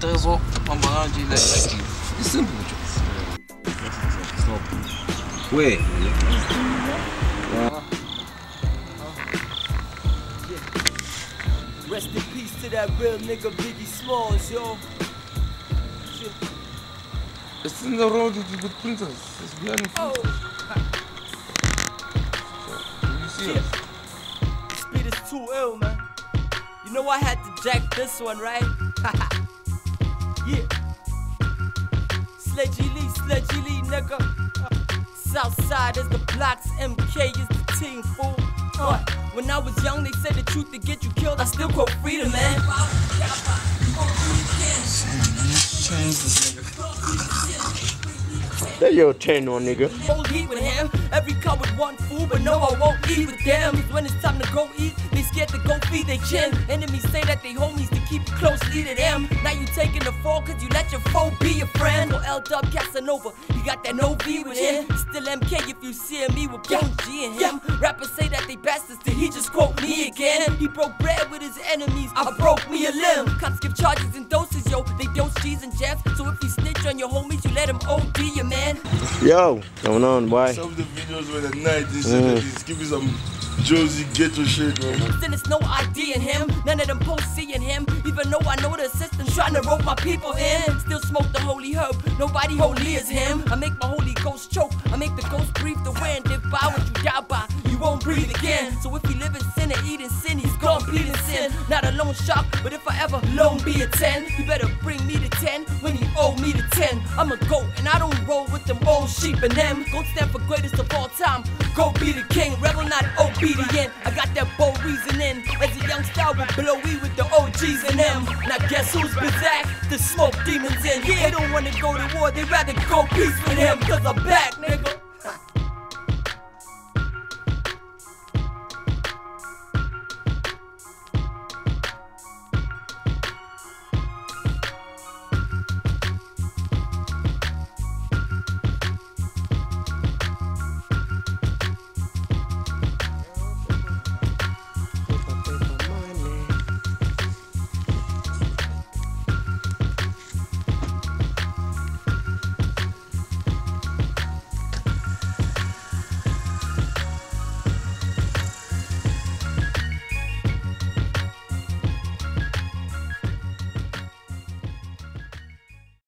trésor pambanaji ile lakini ni simple tu We. Rest in peace to that real nigga Biggie Smalls, yo. It's in the road with the princess it's behind Oh, you see us this beat is too ill, man. You know I had to jack this one, right? Southside is the blocks, MK is the team, fool. Uh, when I was young, they said the truth to get you killed. I still quote freedom, man. That your 10 on nigga. Whole heat with him. Every car with one fool, but no, I won't eat with them. When it's time to go eat, scared to go feed their chin. Enemies say that they homies to keep you close, lead to them. Now you taking the fall cause you let your foe be your friend. Or L Dub Casanova, you got that no V with him. Still MK if you see me with Bone G and him. Rappers say that they bastards, did he just quote me again? He broke bread with his enemies, I broke me a limb. Cops give charges and doses, yo. They dose G's and jabs. So if you snitch on your homies, you let him OD you, man. Yo, going on, boy? Some of the videos were the night, they said that mm. he's giving some Josie ghetto shit, man. Then it's no ID in him. None of them posts seeing him. Even though I know the system trying to rope my people in. Still smoke the holy herb. Nobody holy as him. I make my holy ghost choke. I make the ghost breathe the wind. If by what you die by, you won't breathe again. So if you live in sin and eat in sin, he's gone bleed in sin. Not a loan shark, but if I ever loan be a 10, you better bring me the 10 when he owe me the 10. I'm a goat and I don't roll with them old sheep and them. Goat stand for greatest of all time. Go be the king, rebel not obedient. I got that bold reasoning. As a young star with blow we with the OGs and them. Now guess who's back? The smoke demons in. Yeah, they don't wanna go to war, they rather go peace with him. Cause I'm back, nigga.